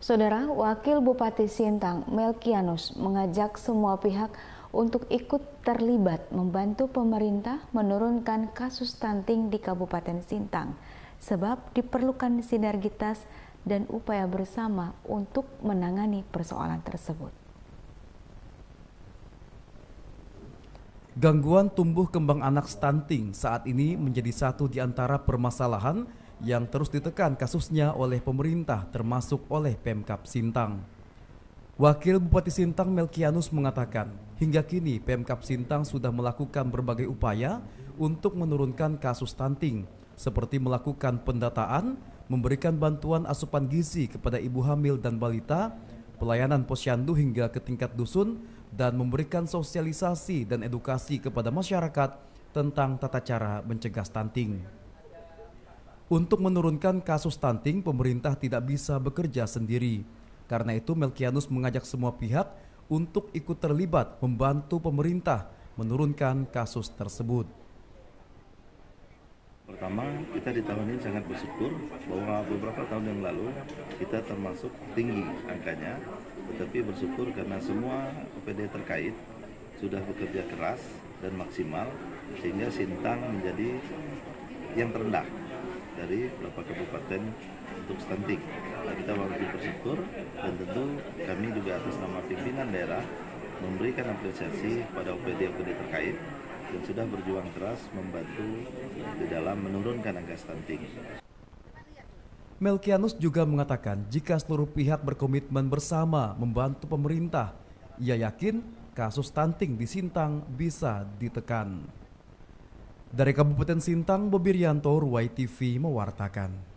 Saudara Wakil Bupati Sintang Melkianus mengajak semua pihak untuk ikut terlibat membantu pemerintah menurunkan kasus stunting di Kabupaten Sintang sebab diperlukan sinergitas dan upaya bersama untuk menangani persoalan tersebut. Gangguan tumbuh kembang anak stunting saat ini menjadi satu di antara permasalahan yang terus ditekan kasusnya oleh pemerintah termasuk oleh Pemkap Sintang. Wakil Bupati Sintang Melkianus mengatakan, hingga kini Pemkap Sintang sudah melakukan berbagai upaya untuk menurunkan kasus stunting, seperti melakukan pendataan, memberikan bantuan asupan gizi kepada ibu hamil dan balita, pelayanan posyandu hingga ke tingkat dusun, dan memberikan sosialisasi dan edukasi kepada masyarakat tentang tata cara mencegah stunting. Untuk menurunkan kasus stunting, pemerintah tidak bisa bekerja sendiri. Karena itu Melkianus mengajak semua pihak untuk ikut terlibat membantu pemerintah menurunkan kasus tersebut. Pertama, kita di tahun ini sangat bersyukur bahwa beberapa tahun yang lalu kita termasuk tinggi angkanya, tetapi bersyukur karena semua OPD terkait sudah bekerja keras dan maksimal sehingga Sintang menjadi yang terendah dari beberapa kabupaten untuk stunting. Nah, kita wajib bersyukur dan tentu kami juga atas nama pimpinan daerah memberikan apresiasi pada OPD-OPD terkait dan sudah berjuang keras membantu di dalam menurunkan angka stunting. Melkianus juga mengatakan jika seluruh pihak berkomitmen bersama membantu pemerintah, ia yakin kasus stunting di Sintang bisa ditekan. Dari Kabupaten Sintang, Bobirianto, Ruai TV mewartakan.